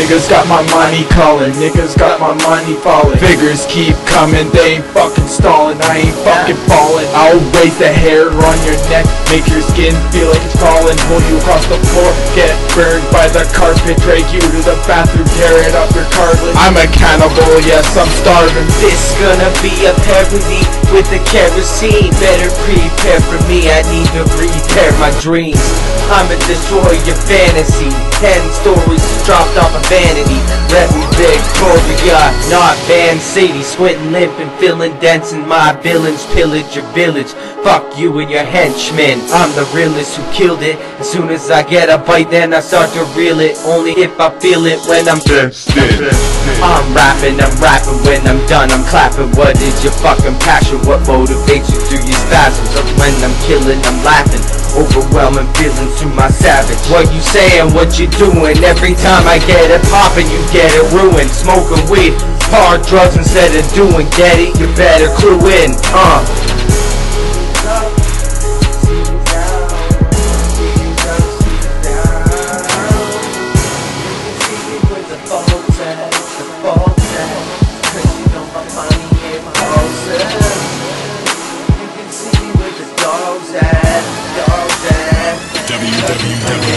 Niggas got my money calling, niggas got my money falling. Figures keep coming, they ain't fucking stalling. I ain't fucking falling. I'll raise the hair on your neck, make your skin feel like it's falling. Pull you across the floor, get burned by the carpet, drag you to the bathroom, tear it up your cartilage. I'm a cannibal, yes, I'm starving. This gonna be a parody with the kerosene. Better prepare for me, I need to repair my dreams. I'ma destroy your fantasy. Ten stories of vanity. Let me Victoria, not Van City. Squinting, limping, filling dents in my villains. Pillage your village. Fuck you and your henchmen. I'm the realest who killed it. As soon as I get a bite, then I start to reel it. Only if I feel it when I'm I'm rapping, I'm rapping when I'm done, I'm clapping. What is your fucking passion? What motivates you through your spasms? Of when I'm killing, I'm laughing. Overwhelming feelings to my savage. What you saying, what you doing? Every time I get it poppin', you get it ruined. Smoking weed, hard drugs instead of doing. Get it, you better clue in, uh. Dogs at. Thank you.